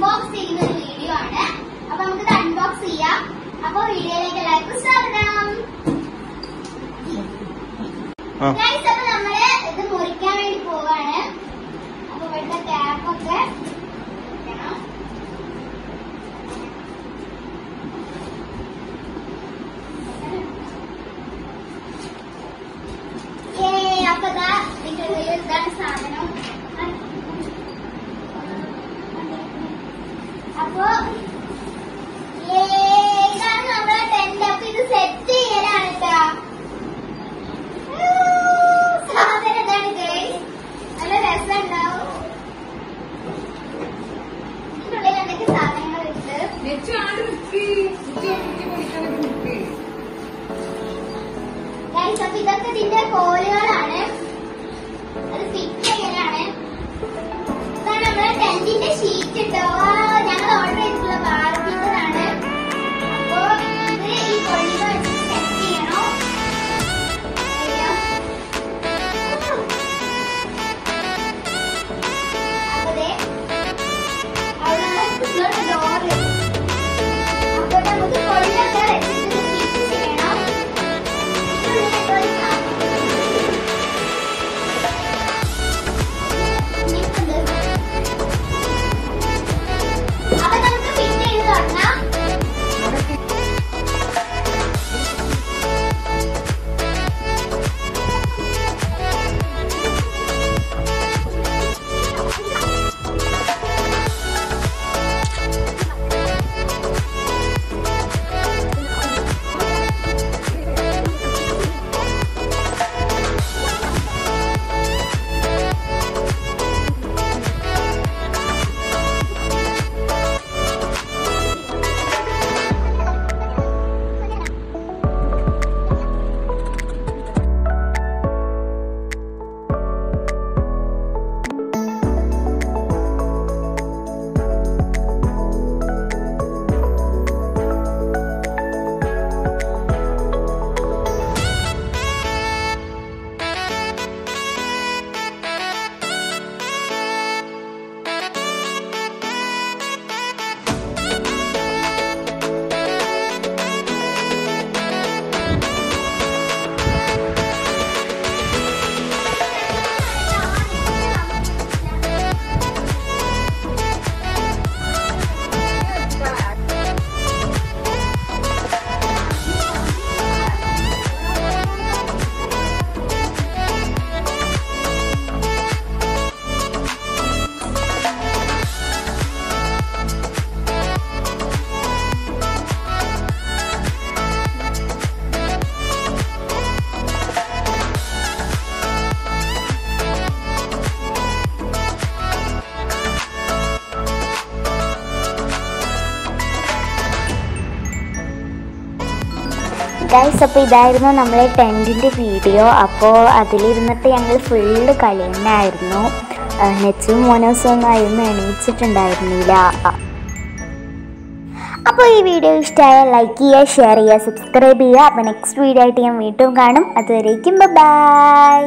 Unbox ചെയ്യുന്ന ഒരു video ആണ്. അപ്പൊ നമുക്കിത് അൺബോക്സ് ചെയ്യാം. അപ്പൊ വീഡിയോയിലേക്ക് എല്ലാവർക്കും സ്വാഗതം. ഇതൊക്കെ ഇതിന്റെ കോലുകളാണ് ഗൈസ് അപ്പോൾ ഇതായിരുന്നു നമ്മളെ ടെന്റിന്റെ വീഡിയോ. അപ്പോൾ അതിലിരുന്നിട്ട് ഞങ്ങൾ ഫുള്ള് കളി നെച്ചും മോനോസും ഒന്നും ആയിരുന്നു എണീച്ചിട്ടുണ്ടായിരുന്നില്ല. അപ്പോൾ ഈ വീഡിയോ ഇഷ്ടമായാൽ ലൈക്ക് ചെയ്യുക ഷെയർ ചെയ്യുക സബ്സ്ക്രൈബ് ചെയ്യുക. അപ്പോൾ നെക്സ്റ്റ് വീഡിയോ ആയിട്ട് ഞാൻ വീണ്ടും കാണും. അതുവരേക്കും ബൈ